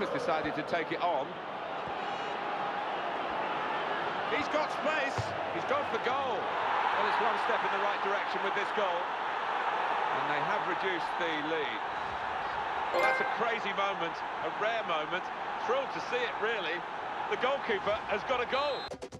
keeper's decided to take it on. He's got space. He's gone for goal. Well, it's one step in the right direction with this goal. And they have reduced the lead. Well, that's a crazy moment, a rare moment. Thrilled to see it, really. The goalkeeper has got a goal.